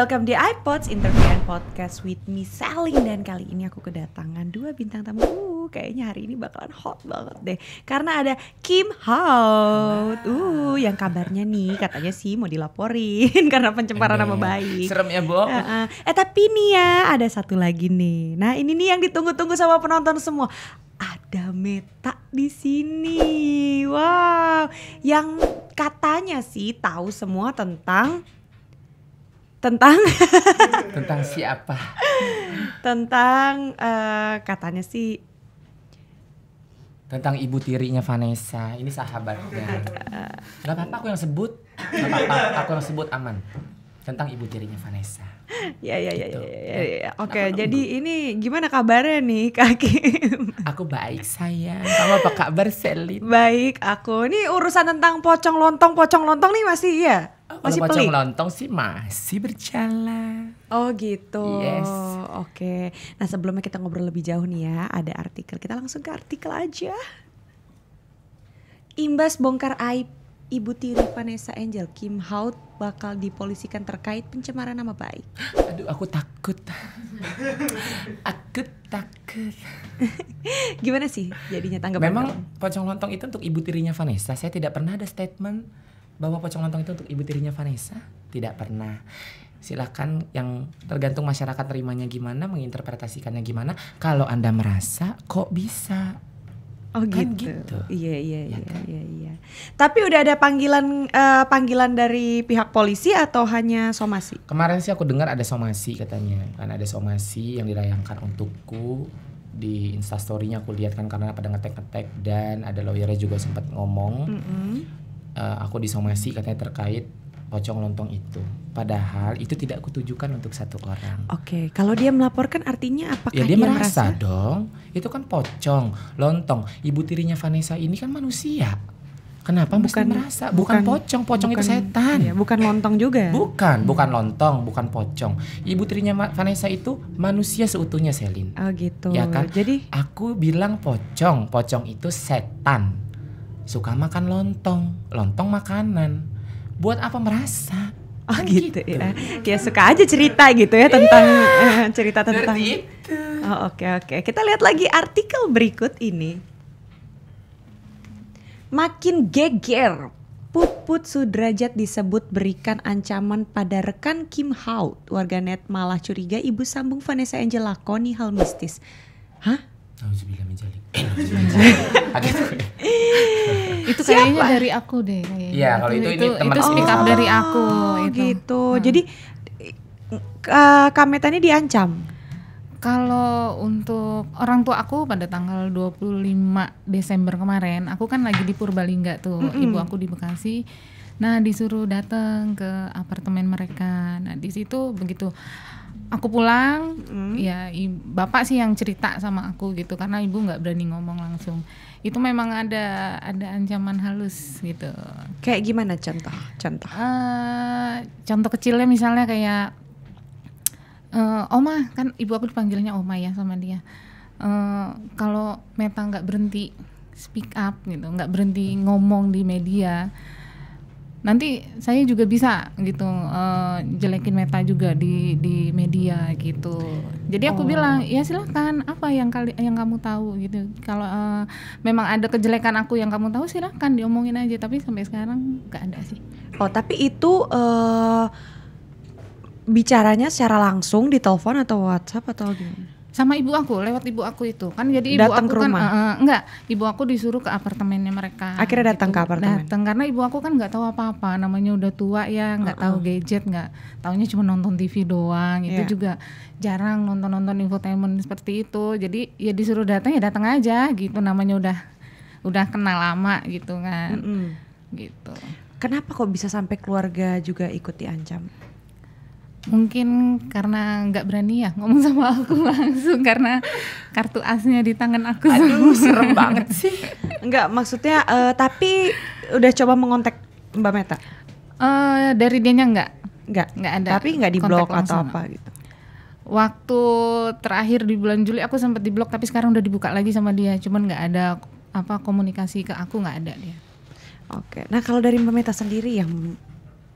welcome di iPods Interview and Podcast with me Selling Dan kali ini aku kedatangan dua bintang tamu. Uh, Kayaknya hari ini bakalan hot banget deh. Karena ada Kim Hout uh, Yang kabarnya nih katanya sih mau dilaporin Karena pencemaran nama baik. Serem ya, Bu. Uh, uh. Eh tapi nih ya ada satu lagi nih. Nah ini nih yang ditunggu-tunggu sama penonton semua. Ada Meta di sini. Wow. Yang katanya sih tahu semua tentang tentang Tentang siapa? tentang eh, katanya sih Tentang ibu tirinya Vanessa. Ini sahabatnya. Gak apa-apa aku yang sebut. Gak apa-apa aku yang sebut aman. Tentang ibu tirinya Vanessa. ya ya ya Gitu. ya, ya, ya. oke Kenapa jadi ini gimana kabarnya nih Kak Kim Aku baik sayang. Kamu apa kabar Selin? baik aku ini urusan tentang pocong lontong pocong lontong nih masih ya masih Kalau pocong lontong sih masih berjalan. oh gitu Yes. oke nah sebelumnya kita ngobrol lebih jauh nih ya ada artikel kita langsung ke artikel aja imbas bongkar aib Ibu tiri Vanessa Angel Kim Hout bakal dipolisikan terkait pencemaran nama baik. Aduh aku takut. aku takut. Gimana sih jadinya tanggapan Memang kamu? pocong lontong itu untuk ibu tirinya Vanessa. Saya tidak pernah ada statement bahwa pocong lontong itu untuk ibu tirinya Vanessa. Tidak pernah. Silahkan yang tergantung masyarakat terimanya gimana, menginterpretasikannya gimana. Kalau Anda merasa kok bisa. Oh Kan gitu. gitu. Iya iya Ya iya kan? iya iya. Tapi udah ada panggilan eh, panggilan dari pihak polisi atau hanya somasi? Kemarin sih aku dengar ada somasi katanya. Kan ada somasi yang dirayangkan untukku di instastorynya aku lihat kan karena pada ngetek-ngetek dan ada lawyernya juga sempat ngomong Mm-mm. Eh, aku disomasi katanya terkait pocong lontong itu. Padahal itu tidak kutujukan untuk satu orang. Oke, kalau dia melaporkan artinya apakah ya dia, ia merasa, dong. Itu kan pocong, lontong. Ibu tirinya Vanessa ini kan manusia. Kenapa mesti Bukan- merasa? Bukan, bukan- pocong, pocong itu bukan- setan. Iya, bukan lontong juga. Bukan, bukan lontong, bukan pocong. Ibu tirinya Vanessa itu manusia seutuhnya, Selin. Oh gitu. Ya kan? Jadi Aku bilang pocong, pocong itu setan. Suka makan lontong, lontong makanan. Buat apa merasa? oh Kan gitu, ya. Ya suka aja cerita gitu ya tentang eh, cerita tentang itu. Oh, oke oke. Kita lihat lagi artikel berikut ini. Makin geger. Puput Sudrajat disebut berikan ancaman pada rekan Kim Hout. Warganet malah curiga ibu sambung Vanessa Angel lakoni hal mistis. Hah? Itu kayaknya dari aku deh kayaknya. Iya, kalau itu ini teman itu speak up Oh, dari aku Oh, itu. gitu. Jadi uh, Kameta ini diancam. Kalau untuk orang tua aku pada tanggal 25 Desember kemarin, aku kan lagi di Purbalingga tuh, Mm-mm. ibu aku di Bekasi. Nah, disuruh datang ke apartemen mereka. Nah, di situ begitu aku pulang, Mm. ya i- bapak sih yang cerita sama aku gitu karena ibu nggak berani ngomong langsung. Itu memang ada ada ancaman halus gitu. Kayak gimana contoh? Contoh. eh contoh kecilnya misalnya kayak eh Oma kan ibu aku dipanggilnya Oma ya sama dia. Eh kalau Meta nggak berhenti speak up gitu, nggak berhenti ngomong di media, nanti saya juga bisa gitu eh, jelekin Meta juga di di media gitu. Jadi aku Oh. bilang ya silakan apa yang kali yang kamu tahu gitu. Kalau eh, memang ada kejelekan aku yang kamu tahu silakan diomongin aja. Tapi sampai sekarang nggak ada sih. Oh, tapi itu eh bicaranya secara langsung di telepon atau WhatsApp atau gimana? Sama ibu aku lewat ibu aku itu. Kan jadi ibu Datang aku ke kan rumah? eh, eh, enggak. Ibu aku disuruh ke apartemennya mereka. Akhirnya datang ke apartemen? datang karena ibu aku kan nggak tahu apa-apa. Namanya udah tua ya nggak tahu gadget nggak taunya cuma nonton TV doang. Itu Iya. juga jarang nonton-nonton infotainment seperti itu. Jadi ya disuruh datang ya datang aja gitu. Namanya udah udah kenal lama gitu kan. Mm-mm. gitu. Kenapa kok bisa sampai keluarga juga ikut diancam? Mungkin karena nggak berani ya ngomong sama aku langsung karena kartu asnya di tangan aku Aduh, serem banget sih. Enggak, maksudnya eh, tapi udah coba mengontak Mbak Meta? Eh, dari dianya nggak Enggak. nggak ada Tapi nggak di blok kontak atau apa gitu. waktu terakhir di bulan Juli aku sempat di blok tapi sekarang udah dibuka lagi sama dia cuman nggak ada apa komunikasi ke aku nggak ada dia Oke. Nah, kalau dari Mbak Meta sendiri yang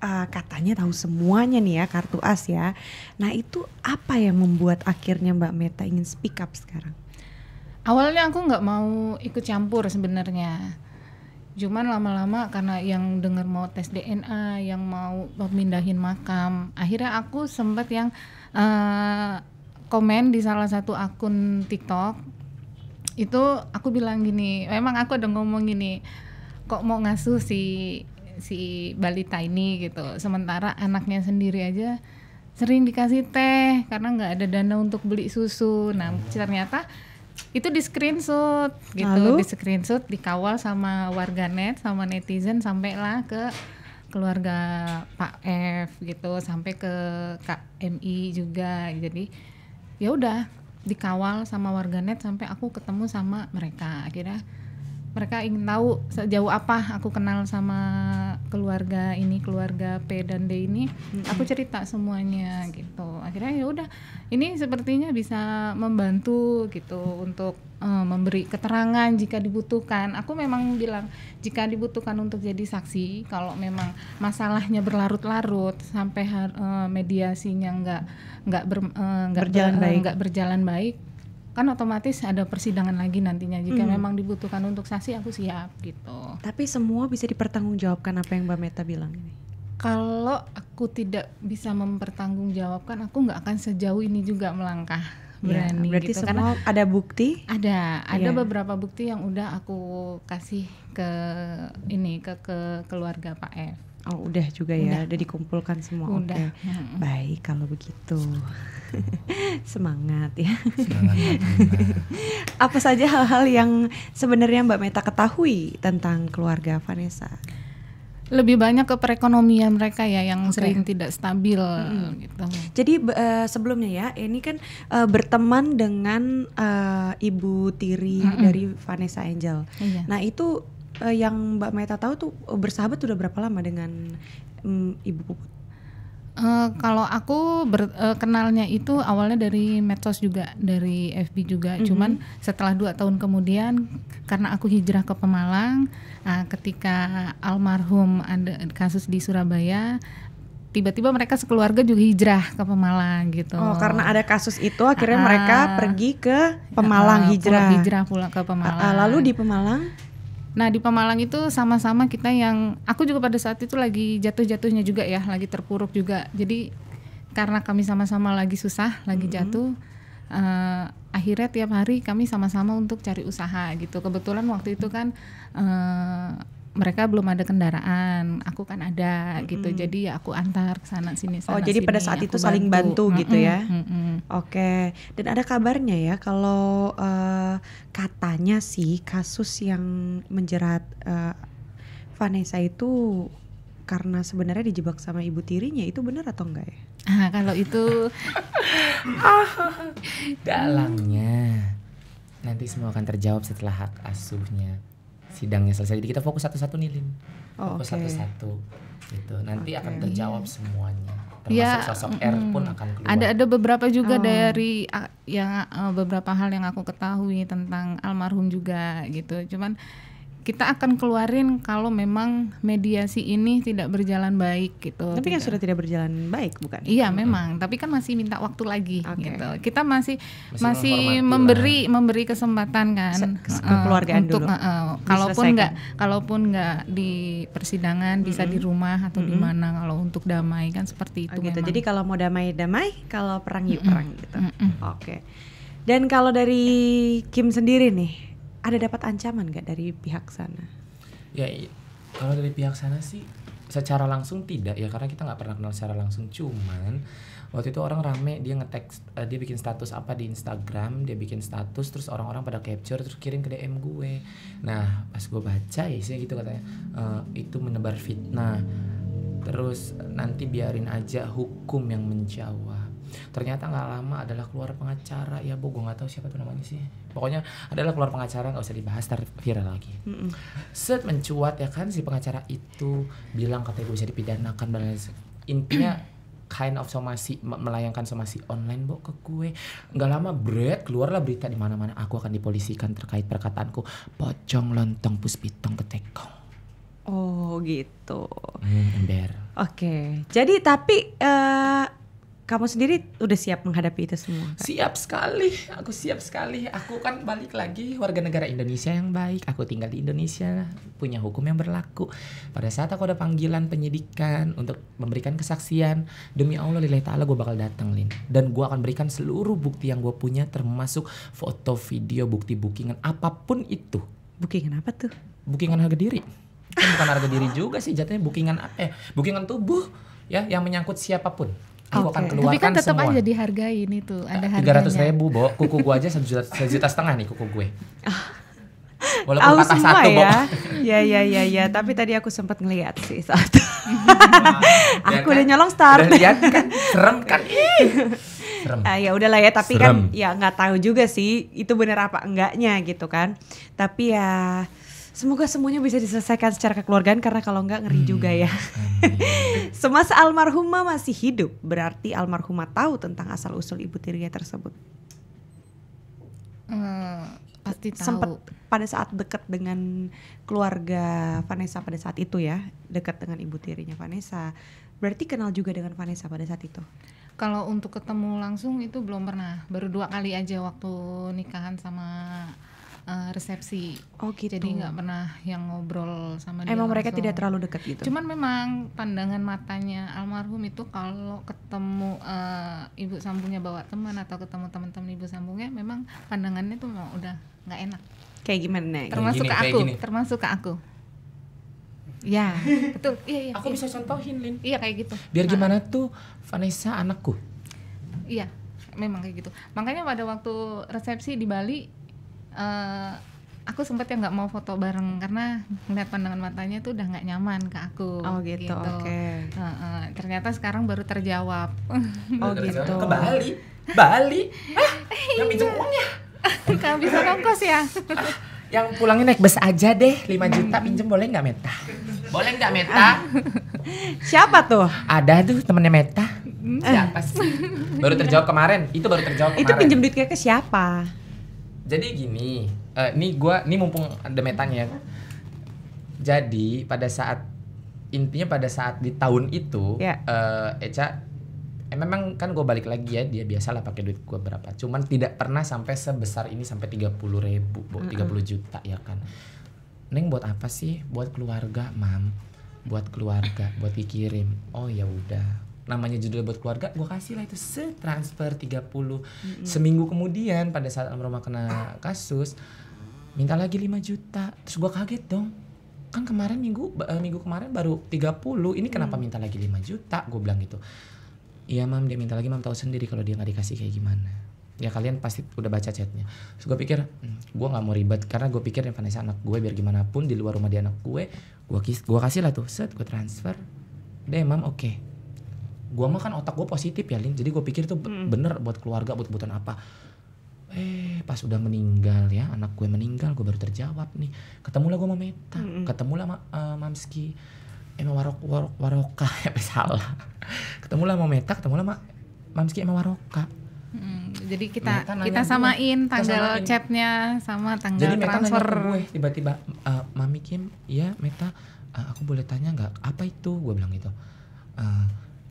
uh, katanya tahu semuanya nih ya kartu as ya. Nah itu apa yang membuat akhirnya Mbak Meta ingin speak up sekarang? Awalnya aku nggak mau ikut campur sebenarnya. Cuman lama-lama karena yang dengar mau tes DNA, yang mau pemindahin makam, akhirnya aku sempat yang uh, komen di salah satu akun TikTok itu aku bilang gini, memang aku ada ngomong gini, kok mau ngasuh si si balita ini gitu, sementara anaknya sendiri aja sering dikasih teh karena nggak ada dana untuk beli susu. Nah ternyata itu di screenshot gitu, Lalu? di screenshot dikawal sama warganet sama netizen sampailah ke keluarga Pak F gitu sampai ke KMI juga jadi ya udah dikawal sama warganet sampai aku ketemu sama mereka akhirnya mereka ingin tahu sejauh apa aku kenal sama keluarga ini keluarga P dan D ini. Aku cerita semuanya gitu. Akhirnya ya udah ini sepertinya bisa membantu gitu untuk eh, memberi keterangan jika dibutuhkan. Aku memang bilang jika dibutuhkan untuk jadi saksi kalau memang masalahnya berlarut-larut sampai eh, mediasinya nggak nggak ber- eh, nggak Berjalan ber- eh, baik. nggak berjalan baik kan otomatis ada persidangan lagi nantinya jika Hmm. memang dibutuhkan untuk saksi aku siap gitu Tapi semua bisa dipertanggungjawabkan apa yang Mbak Meta bilang ini. kalau aku tidak bisa mempertanggungjawabkan aku nggak akan sejauh ini juga melangkah Ya, berani berarti gitu karena semua ada bukti. ada ada Iya. beberapa bukti yang udah aku kasih ke ini ke ke keluarga Pak F Oh udah juga ya, udah dikumpulkan semua. udah Oke. Mm. Baik kalau begitu. Semangat ya. Semangat. Apa saja hal-hal yang sebenarnya Mbak Meta ketahui tentang keluarga Vanessa? lebih banyak ke perekonomian mereka ya yang Oke. sering tidak stabil gitu Jadi eh, sebelumnya ya, ini kan eh, berteman dengan eh, Ibu Tiri dari Vanessa Angel. iya Nah itu eh, yang Mbak Meta tahu tuh eh, bersahabat udah berapa lama dengan mm, Ibu Puput? Eh, kalau aku ber- eh, kenalnya itu awalnya dari medsos juga, dari FB juga. Cuman setelah dua tahun kemudian, karena aku hijrah ke Pemalang, ah, ketika almarhum ada kasus di Surabaya, tiba-tiba mereka sekeluarga juga hijrah ke Pemalang gitu. Oh, karena ada kasus itu akhirnya Ah. mereka pergi ke Pemalang Eh, hijrah. pulang hijrah pulang ke Pemalang. Ah, lalu di Pemalang Nah di Pemalang itu sama-sama kita yang aku juga pada saat itu lagi jatuh-jatuhnya juga ya, lagi terpuruk juga. Jadi karena kami sama-sama lagi susah, lagi jatuh, eh, akhirnya tiap hari kami sama-sama untuk cari usaha gitu. Kebetulan waktu itu kan eh, mereka belum ada kendaraan, aku kan ada gitu. Jadi ya aku antar ke sana sini Oh, sana jadi pada sini, saat aku itu saling bantu gitu Mm-mm, ya? mm-mm. Oke, dan ada kabarnya ya kalau eh, katanya sih kasus yang menjerat eh, Vanessa itu karena sebenarnya dijebak sama ibu tirinya itu benar atau enggak ya? Ah, kalau itu Dalangnya nanti semua akan terjawab setelah hak asuhnya sidangnya selesai. Jadi kita fokus satu-satu nih Lin. Oh, Fokus satu-satu gitu. Nanti akan terjawab semuanya. Termasuk Ya, sosok R mm, pun akan keluar. Ada ada beberapa juga Oh. dari yang uh, beberapa hal yang aku ketahui tentang almarhum juga gitu. Cuman kita akan keluarin kalau memang mediasi ini tidak berjalan baik gitu. Tapi kan sudah tidak berjalan baik bukan? Iya memang, tapi kan masih minta waktu lagi Oke. gitu. Kita masih Masih masih, memberi memberi kesempatan kan Se- ke- eh, untuk dulu. eh, kalaupun nggak kalaupun nggak di persidangan bisa di rumah atau di mana kalau untuk damai kan seperti Oh, itu gitu. memang. Jadi kalau mau damai damai, kalau perang yuk perang gitu. Mm-mm. Oke. Dan kalau dari Kim sendiri nih, ada dapat ancaman nggak dari pihak sana? Ya kalau dari pihak sana sih secara langsung tidak ya karena kita nggak pernah kenal secara langsung. Cuman waktu itu orang rame dia nge-text eh, dia bikin status apa di Instagram dia bikin status terus orang-orang pada capture terus kirim ke DM gue. Nah pas gue baca ya sih gitu katanya eh, itu menebar fitnah. Terus nanti biarin aja hukum yang menjawab. Ternyata nggak lama adalah keluar pengacara. Ya bu gue nggak tahu siapa tuh namanya sih pokoknya adalah keluar pengacara nggak usah dibahas tar viral lagi Mm-mm. set mencuat ya kan si pengacara itu bilang katanya gue bisa dipidanakan dan intinya kind of somasi me- melayangkan somasi online bo ke gue nggak lama bread keluarlah berita di mana mana aku akan dipolisikan terkait perkataanku pocong lontong puspitong ketekong Oh, gitu. Hmm, ember. Oke. Jadi tapi eh, kamu sendiri udah siap menghadapi itu semua? Kak? Siap sekali, aku siap sekali. Aku kan balik lagi warga negara Indonesia yang baik. Aku tinggal di Indonesia, punya hukum yang berlaku. Pada saat aku ada panggilan penyidikan untuk memberikan kesaksian, demi Allah lillahi ta'ala gue bakal datang, Lin. Dan gue akan berikan seluruh bukti yang gue punya termasuk foto, video, bukti bookingan, apa pun itu. Bookingan apa tuh? Bookingan harga diri. Kan bukan harga diri juga sih, jatuhnya bookingan eh bookingan tubuh ya yang menyangkut siapa pun. Aku akan Oke. keluarkan Tapi kan tetap semua. aja dihargain itu, ada tiga harganya. ratus ribu bo kuku gue aja satu juta, sejuta setengah nih kuku gue walaupun Tahu patah semua satu bo ya. ya ya ya ya. Tapi tadi aku sempat ngeliat sih saat. aku udah nyolong start. Ya udah lihat kan serem kan Ih. serem Ah, ya udahlah ya tapi Serem. kan ya nggak tahu juga sih itu bener apa enggaknya gitu kan tapi ya semoga semuanya bisa diselesaikan secara kekeluargaan karena kalau enggak ngeri juga ya. Semasa almarhumah masih hidup berarti almarhumah tahu tentang asal usul ibu tirinya tersebut. Eh, pasti tahu. sempat pada saat dekat dengan keluarga Vanessa pada saat itu ya dekat dengan ibu tirinya Vanessa. Berarti kenal juga dengan Vanessa pada saat itu? Kalau untuk ketemu langsung itu belum pernah, baru dua kali aja waktu nikahan sama eh, resepsi. oh gitu Jadi nggak pernah yang ngobrol sama dia. emang mereka langsung. tidak terlalu dekat gitu Cuman memang pandangan matanya almarhum itu kalau ketemu eh, ibu sambungnya bawa teman atau ketemu teman-teman ibu sambungnya, memang pandangannya tuh mau udah nggak enak. kayak gimana Termasuk gini, ke kayak aku, gini. termasuk ke aku. Ya, betul. Iya, iya. aku iya. bisa contohin Lin Iya kayak gitu. biar Nah, gimana tuh Vanessa anakku Iya, memang kayak gitu. Makanya pada waktu resepsi di Bali, eh, aku sempet ya nggak mau foto bareng karena ngeliat pandangan matanya tuh udah nggak nyaman ke aku. Oh gitu, oke. Heeh, ternyata sekarang baru terjawab. Oh gitu. ke Bali Bali ah, yang pinjam uangnya Kehabisan ongkos ya. yang pulangnya naik bus aja deh 5 juta pinjem boleh nggak Meta boleh nggak Meta Siapa tuh? ada tuh temennya Meta siapa sih baru terjawab kemarin itu baru terjawab kemarin Itu pinjam duitnya ke siapa? Jadi gini, eh, ini gua ini mumpung ada metanya. Jadi pada saat intinya pada saat di tahun itu Ya. eh, Eca eh, memang kan gue balik lagi ya dia biasalah pakai duit gua berapa. Cuman tidak pernah sampai sebesar ini sampai 30 ribu, Bu, 30 juta ya kan. Neng buat apa sih? Buat keluarga, Mam. Buat keluarga, buat dikirim. Oh ya udah. Namanya judul buat keluarga, gua kasih lah itu setransfer 30. Seminggu kemudian pada saat almarhumah kena kasus, minta lagi 5 juta. Terus gua kaget dong. Kan kemarin minggu eh, minggu kemarin baru 30. Ini kenapa minta lagi 5 juta? Gue bilang gitu. Iya mam dia minta lagi mam tahu sendiri kalau dia nggak dikasih kayak gimana. Ya kalian pasti udah baca chatnya. Terus gue pikir hmm, gue nggak mau ribet karena gue pikir yang Vanessa anak gue biar gimana pun di luar rumah dia anak gue, gue kis gue kasih lah tuh set gue transfer. Deh mam oke. Gue mah kan otak gue positif ya Lin, jadi gue pikir tuh be- bener buat keluarga buat kebutuhan apa. Eh pas udah meninggal ya anak gue meninggal gue baru terjawab nih. Ketemulah gue sama Meta, ketemulah sama eh, Mamski. Emang warok warok waroka ya salah. Ketemulah sama Meta, ketemulah sama Mamski sama Waroka. Mm, jadi kita Meta kita gue, samain kita tanggal samain. chatnya sama tanggal Jadi Meta nanya transfer. ke gue tiba-tiba, "Eh, Mami Kim, iya Meta, eh, aku boleh tanya nggak apa itu? Gue bilang gitu. "Eh,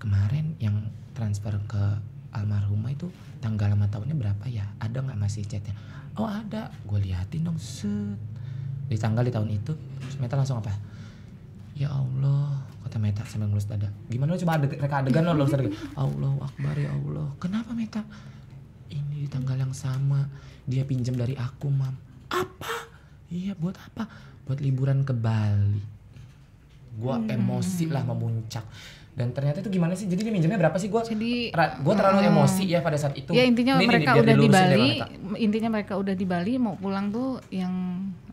kemarin yang transfer ke almarhumah itu tanggal sama tahunnya berapa ya? Ada nggak masih chatnya? Oh ada. Gue liatin dong set. Di tanggal di tahun itu, terus Meta langsung apa? Ya Allah, kata Meta sambil ngelus dada. Gimana lo coba adeg, reka adegan lo, lo sering. Allah Akbar ya Allah. Kenapa Meta? Ini di tanggal yang sama. Dia pinjam dari aku, Mam. Apa? Iya, buat apa? Buat liburan ke Bali. Gua Hmm. emosi lah memuncak. Dan ternyata itu gimana sih? Jadi dia minjemnya berapa sih? Gua Jadi gue terlalu emosi ya pada saat itu. Ya intinya Ini- ini mereka biar udah di Bali, intinya mereka udah di Bali mau pulang tuh yang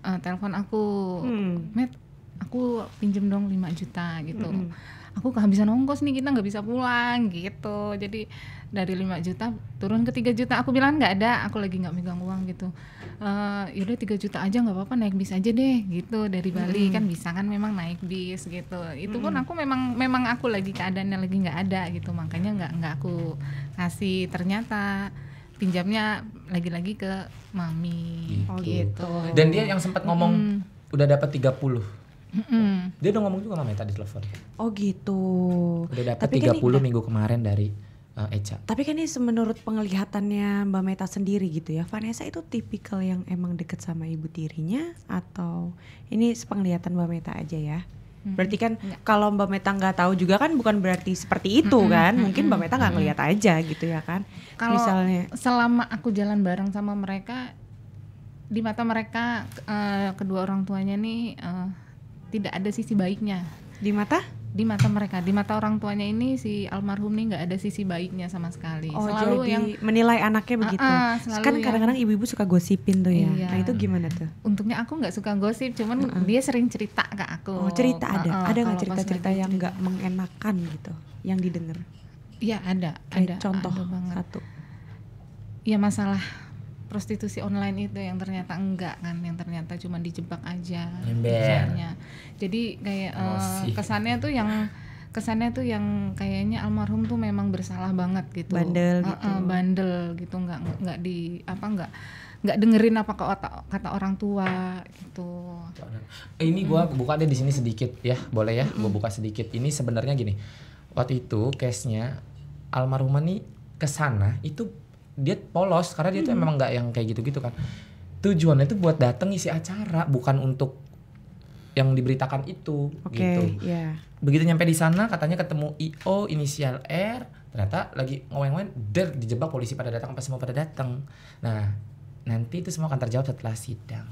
eh, telepon aku, Hmm. Met, aku pinjem dong 5 juta gitu. Mm-mm. Aku kehabisan ongkos nih kita nggak bisa pulang gitu. Jadi dari 5 juta turun ke 3 juta. Aku bilang nggak ada, aku lagi nggak megang uang gitu. Eh yaudah 3 juta aja nggak apa-apa naik bis aja deh gitu dari Bali kan bisa kan memang naik bis gitu. Itu pun aku memang memang aku lagi keadaannya lagi nggak ada gitu makanya nggak nggak aku kasih ternyata pinjamnya lagi-lagi ke mami Oh Gitu. gitu. Dan dia yang sempat ngomong Hmm. udah dapat 30. Mm-mm. Dia udah ngomong juga sama Meta di telepon. Oh gitu. Udah dapat Tapi kan 30 ini- minggu kemarin dari uh, Eca. Tapi kan ini menurut penglihatannya Mbak Meta sendiri gitu ya, Vanessa itu tipikal yang emang deket sama ibu tirinya atau ini sepenglihatan Mbak Meta aja ya? Berarti kan kalau Mbak Meta nggak tahu juga kan bukan berarti seperti itu kan? Mungkin Mbak Meta nggak ngelihat aja gitu ya kan? Kalau Misalnya, selama aku jalan bareng sama mereka, di mata mereka eh, kedua orang tuanya nih eh, tidak ada sisi baiknya. di mata? Di mata mereka, di mata orang tuanya ini si almarhum nih nggak ada sisi baiknya sama sekali. Oh selalu jadi yang menilai anaknya begitu. Ah, ah, selalu kan yang- kadang-kadang ibu-ibu suka gosipin tuh ya. Iya. Nah itu gimana tuh? untungnya aku nggak suka gosip, cuman dia sering cerita ke aku. Oh cerita ada, Ah, ah, ada nggak cerita-cerita yang nggak mengenakan gitu, yang didengar? Iya ada, Kayak ada. contoh ada banget. satu. ya masalah prostitusi online itu yang ternyata enggak kan yang ternyata cuma dijebak aja misalnya. jadi kayak Emosi. kesannya tuh yang kesannya tuh yang kayaknya almarhum tuh memang bersalah banget gitu Bandel gitu. eh, bandel gitu nggak nggak di apa nggak nggak dengerin apa kata kata orang tua gitu Eh, ini gua buka deh di sini sedikit ya, boleh ya? Gua buka sedikit. Ini sebenarnya gini. Waktu itu case-nya almarhumah nih ke sana itu dia polos karena dia tuh memang nggak yang kayak gitu-gitu kan. Tujuannya itu buat datang isi acara, bukan untuk yang diberitakan itu Oke, gitu. ya. Begitu nyampe di sana katanya ketemu IO inisial R, ternyata lagi ngowen-ngowen, der dijebak polisi pada datang apa semua pada datang. Nah, nanti itu semua akan terjawab setelah sidang.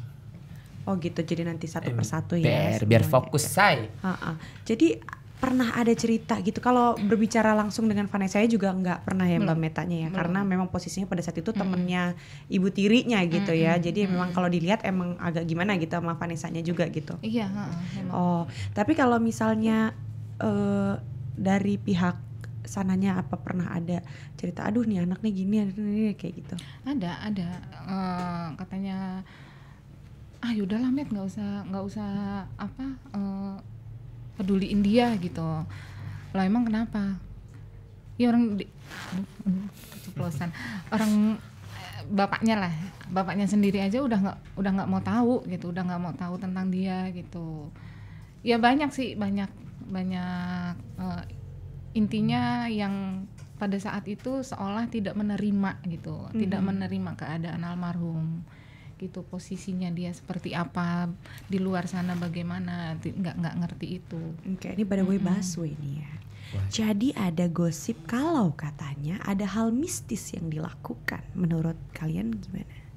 Oh gitu, jadi nanti satu persatu ya. Biar biar fokus say. Ha-ha. Jadi pernah ada cerita gitu. Kalau berbicara langsung dengan Vanessa saya juga nggak pernah ya Mbak Metanya ya, karena memang posisinya pada saat itu temennya ibu tirinya gitu ya. Jadi memang kalau dilihat emang agak gimana gitu sama Vanessanya juga gitu. iya heeh, emang. Oh, tapi kalau misalnya eh, dari pihak sananya apa pernah ada cerita, aduh nih anaknya gini, aduh nih kayak gitu. ada ada Eh, katanya ah yaudahlah met nggak usah nggak usah apa eh, peduliin dia gitu. Lah emang kenapa? Ya orang di, aduh, keceplosan orang eh, bapaknya lah. Bapaknya sendiri aja udah nggak udah nggak mau tahu gitu. Udah nggak mau tahu tentang dia gitu. Ya banyak sih banyak banyak eh, intinya yang pada saat itu seolah tidak menerima gitu. Tidak menerima keadaan almarhum gitu posisinya dia seperti apa di luar sana bagaimana nggak nggak ngerti itu Oke, ini pada way busway nih ya. Jadi ada gosip kalau katanya ada hal mistis yang dilakukan. Menurut kalian gimana?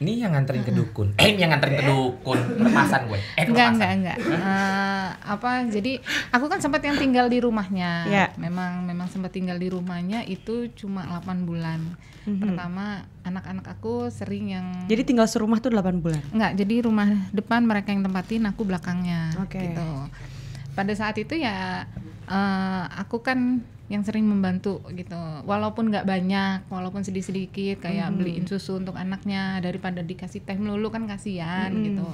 Ini yang nganterin ke dukun. Eh, ini yang nganterin ke dukun. Lepasan gue. Eh, enggak enggak enggak Eh, apa jadi aku kan sempat yang tinggal di rumahnya Ya. memang memang sempat tinggal di rumahnya itu cuma 8 bulan Mhm. pertama anak-anak aku sering yang Jadi tinggal serumah tuh 8 bulan. Enggak, jadi rumah depan mereka yang tempatin, aku belakangnya. Oke. Gitu. Pada saat itu ya eh, aku kan yang sering membantu gitu. Walaupun nggak banyak, walaupun sedikit-sedikit kayak beliin susu untuk anaknya daripada dikasih teh melulu kan kasihan gitu.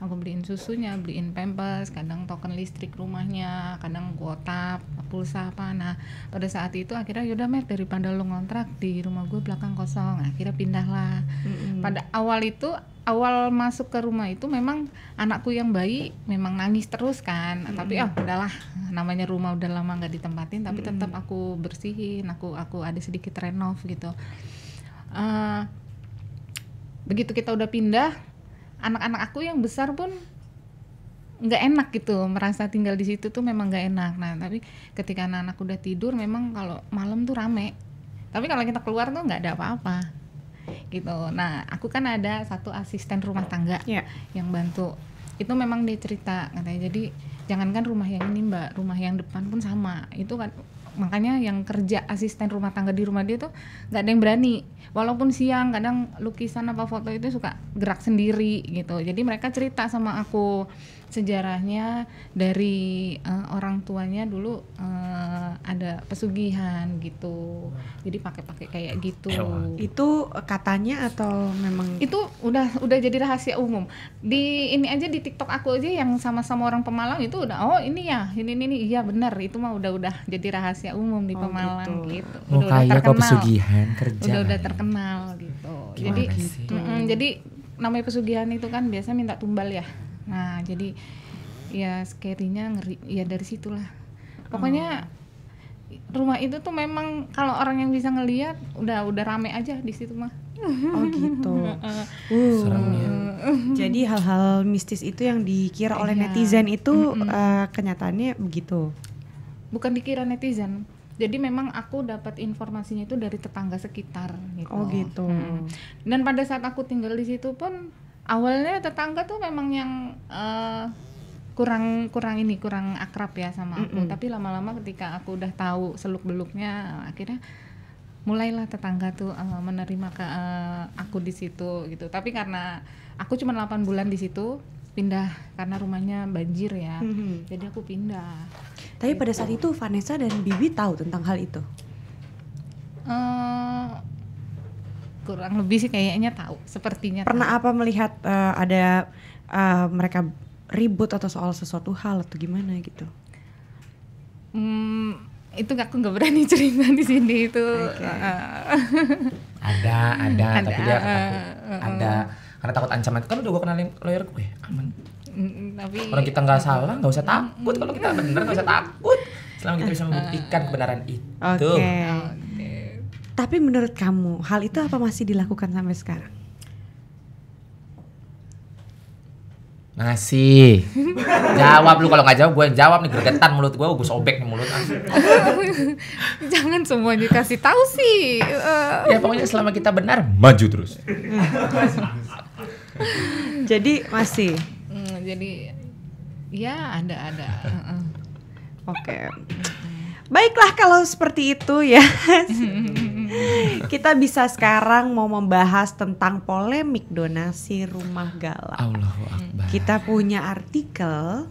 Aku beliin susunya, beliin pampers, kadang token listrik rumahnya, kadang kuota, pulsa apa. Nah, pada saat itu akhirnya yaudah Met daripada lu ngontrak di rumah gue belakang kosong. Akhirnya pindahlah. Pada awal itu awal masuk ke rumah itu memang anakku yang bayi memang nangis terus kan tapi ah udahlah namanya rumah udah lama nggak ditempatin tapi tetap aku bersihin aku aku ada sedikit renov gitu Eh, begitu kita udah pindah anak-anak aku yang besar pun nggak enak gitu merasa tinggal di situ tuh memang nggak enak. Nah tapi ketika anak-anak udah tidur memang kalau malam tuh rame. Tapi kalau kita keluar tuh nggak ada apa-apa gitu. Nah aku kan ada satu asisten rumah tangga Ya. yang bantu. Itu memang dia cerita katanya. Jadi jangankan rumah yang ini mbak rumah yang depan pun sama. Itu kan makanya yang kerja asisten rumah tangga di rumah dia tuh nggak ada yang berani walaupun siang kadang lukisan apa foto itu suka gerak sendiri gitu jadi mereka cerita sama aku sejarahnya dari eh, orang tuanya dulu eh, ada pesugihan gitu jadi pakai-pakai kayak gitu Itu katanya atau memang itu udah udah jadi rahasia umum di ini aja di TikTok aku aja yang sama-sama orang Pemalang itu udah oh ini ya ini ini, ini. iya benar itu mah udah udah jadi rahasia umum di Oh, Pemalang gitu. gitu, udah, udah kaya kok terkenal pesugihan kerja. udah udah. Terkenal gitu Gimana jadi sih? mm-mm, jadi namanya pesugihan itu kan biasa minta tumbal ya nah jadi ya scary-nya ngeri ya dari situlah pokoknya rumah itu tuh memang kalau orang yang bisa ngelihat udah udah rame aja di situ mah Oh gitu. Uh, ya. Jadi hal-hal mistis itu yang dikira oleh Iya. netizen itu Mm-mm. eh, kenyataannya begitu. bukan dikira netizen jadi memang aku dapat informasinya itu dari tetangga sekitar gitu Oh gitu. Mm. dan pada saat aku tinggal di situ pun awalnya tetangga tuh memang yang eh, kurang kurang ini kurang akrab ya sama aku Mm-mm. tapi lama-lama ketika aku udah tahu seluk beluknya akhirnya mulailah tetangga tuh eh, menerima ke eh, aku di situ gitu tapi karena aku cuma 8 bulan di situ pindah karena rumahnya banjir ya Mhm. jadi aku pindah Tapi pada saat itu Vanessa dan Bibi tahu tentang hal itu. eh kurang lebih sih kayaknya tahu sepertinya Pernah tahu. apa melihat eh, ada eh, mereka ribut atau soal sesuatu hal atau gimana gitu? Hmm, itu aku nggak berani cerita di sini itu Oke. Eh, Ada, ada, Ada, tapi dia takut. eh, eh, Ada. Karena takut ancaman. Kan udah gue kenalin lawyer gue, aman. tapi Orang kita nggak salah, nggak usah takut. Kalau kita bener nggak usah takut. Selama kita bisa membuktikan kebenaran itu. Oke. Oke. Tapi menurut kamu hal itu apa masih dilakukan sampai sekarang? Masih. jawab lu kalau nggak jawab gue jawab nih gregetan mulut gue, gue sobek nih mulut. jangan semua dikasih tahu sih Eh, ya pokoknya selama kita benar maju terus. Jadi masih. mm, jadi ya ada ada. Oke. Baiklah kalau seperti itu ya. Kita bisa sekarang mau membahas tentang polemik donasi rumah gala. Allahu Akbar. Kita punya artikel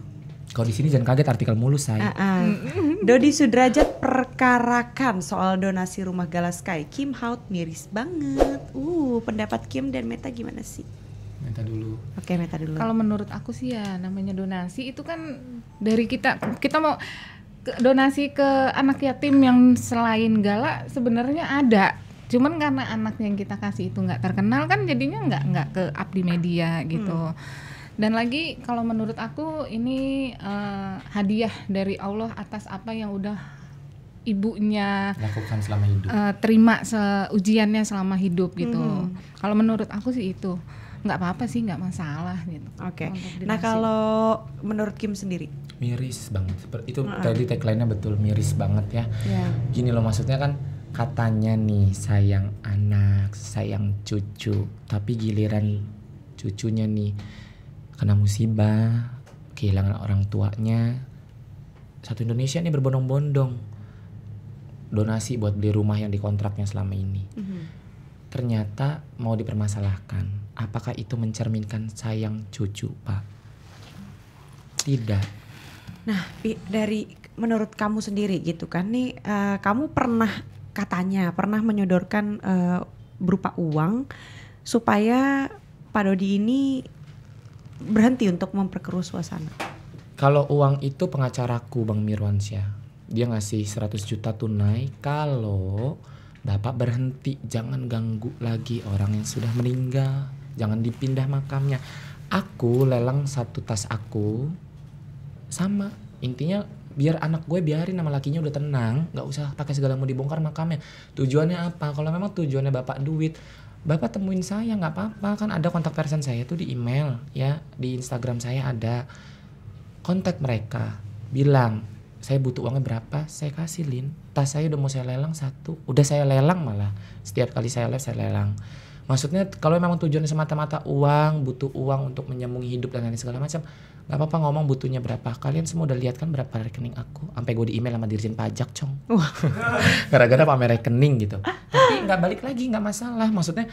Kalau di sini jangan kaget artikel mulu saya. uh-uh. Dodi Sudrajat perkarakan soal donasi rumah gala Sky. Kim Haut miris banget. Uh, pendapat Kim dan Meta gimana sih? Minta dulu. Oke, Meta dulu. kalau menurut aku sih ya namanya donasi itu kan dari kita kita mau ke- donasi ke anak yatim yang selain gala sebenarnya ada cuman karena anak yang kita kasih itu nggak terkenal kan jadinya nggak nggak ke up di media gitu dan lagi kalau menurut aku ini eh, hadiah dari Allah atas apa yang udah ibunya Lakukan selama hidup. eh, terima se- ujiannya selama hidup gitu Mhm. kalau menurut aku sih itu nggak apa-apa sih nggak masalah gitu Oke. untuk Nah, kalau menurut Kim sendiri? Miris banget. Seperti itu tadi tagline-nya betul miris banget ya. Ya. Gini loh maksudnya kan katanya nih sayang anak, sayang cucu, tapi giliran cucunya nih kena musibah, kehilangan orang tuanya. Satu Indonesia nih berbondong-bondong donasi buat beli rumah yang dikontraknya selama ini. Mhm. Ternyata mau dipermasalahkan. Apakah itu mencerminkan sayang cucu, Pak? Tidak. Nah, dari menurut kamu sendiri gitu kan nih, eh, kamu pernah katanya pernah menyodorkan eh, berupa uang supaya Pak Dodi ini berhenti untuk memperkeruh suasana. Kalau uang itu pengacaraku Bang Mirwansyah. Dia ngasih 100 juta tunai kalau Bapak berhenti jangan ganggu lagi orang yang sudah meninggal. Jangan dipindah makamnya. Aku lelang satu tas aku. Sama. Intinya biar anak gue biarin nama lakinya udah tenang. Nggak usah pakai segala mau dibongkar makamnya. Tujuannya apa? Kalau memang tujuannya bapak duit bapak temuin saya nggak apa-apa. Kan ada kontak person saya tuh di email ya. Di instagram saya ada. Kontak mereka bilang saya butuh uangnya berapa? Saya kasih lin. Tas saya udah mau saya lelang satu. Udah saya lelang malah. Setiap kali saya live saya lelang maksudnya kalau memang tujuannya semata-mata uang butuh uang untuk menyambungi hidup dan lain segala macam nggak apa-apa ngomong butuhnya berapa. Kalian semua udah lihat kan berapa rekening aku? Sampai gue di email sama dirjen pajak cong. Gara-gara pamer rekening gitu. Tapi nggak balik lagi nggak masalah. Maksudnya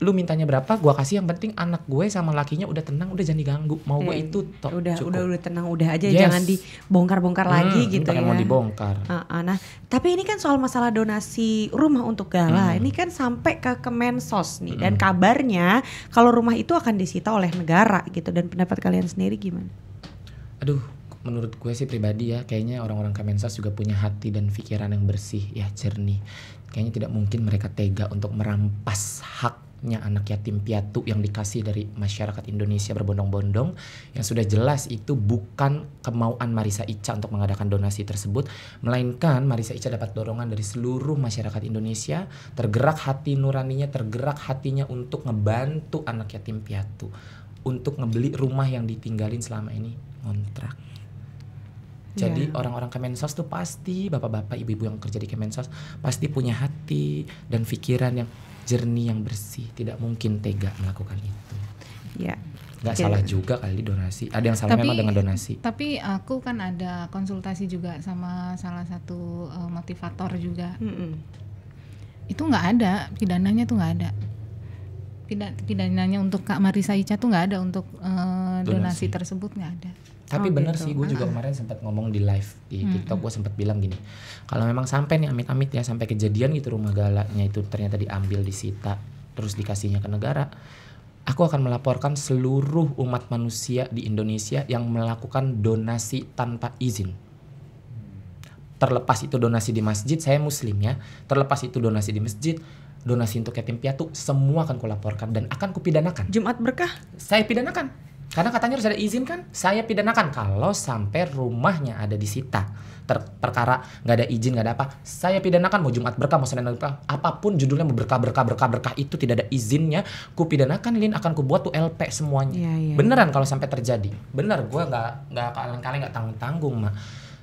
lu mintanya berapa gua kasih yang penting anak gue sama lakinya udah tenang udah jangan diganggu mau gue Eh, itu tok udah cukup. udah udah tenang udah aja Yes. jangan dibongkar-bongkar lagi Hmm, gitu pakai ya. mau dibongkar Ah, ah, nah, tapi ini kan soal masalah donasi rumah untuk gala. Hmm. Ini kan sampai ke Kemensos nih dan kabarnya kalau rumah itu akan disita oleh negara gitu dan pendapat kalian sendiri gimana? aduh menurut gue sih pribadi ya kayaknya orang-orang Kemensos juga punya hati dan pikiran yang bersih ya jernih kayaknya tidak mungkin mereka tega untuk merampas hak banyaknya anak yatim piatu yang dikasih dari masyarakat Indonesia berbondong-bondong yang sudah jelas itu bukan kemauan Marisa Ica untuk mengadakan donasi tersebut melainkan Marisa Ica dapat dorongan dari seluruh masyarakat Indonesia tergerak hati nuraninya tergerak hatinya untuk ngebantu anak yatim piatu untuk ngebeli rumah yang ditinggalin selama ini kontrak jadi Iya. orang-orang Kemensos tuh pasti bapak-bapak ibu-ibu yang kerja di Kemensos pasti punya hati dan pikiran yang jernih yang bersih. Tidak mungkin tega melakukan itu. Ya. Nggak Oke. salah juga kali donasi. Ada yang salah Tapi- memang dengan donasi. Tapi aku kan ada konsultasi juga sama salah satu eh, motivator juga. Mm-mm. Itu nggak ada pidananya tuh nggak ada. Pida- pidananya untuk Kak Marisa Ica tuh nggak ada untuk eh, donasi. Donasi. tersebut nggak ada. Tapi Oh, bener gitu. sih, gue juga kemarin sempat ngomong di live di TikTok gue sempat bilang gini, kalau memang sampai nih amit-amit ya sampai kejadian gitu rumah galaknya itu ternyata diambil disita terus dikasihnya ke negara, aku akan melaporkan seluruh umat manusia di Indonesia yang melakukan donasi tanpa izin. Terlepas itu donasi di masjid, saya muslim ya. Terlepas itu donasi di masjid, donasi untuk yatim piatu, semua akan kulaporkan dan akan kupidanakan Jumat berkah. saya pidanakan karena katanya harus ada izin kan? Saya pidanakan. Kalau sampai rumahnya ada disita Ter- perkara nggak ada izin nggak ada apa saya pidanakan. Mau jumat berkah mau senin berkah apa pun judulnya mau berkah berkah berkah berkah itu tidak ada izinnya. Ku pidanakan lin akan ku buat tuh LP semuanya. Iya, iya. beneran kalau sampai terjadi. Bener gue nggak nggak kaleng-kaleng nggak tanggung tanggung mah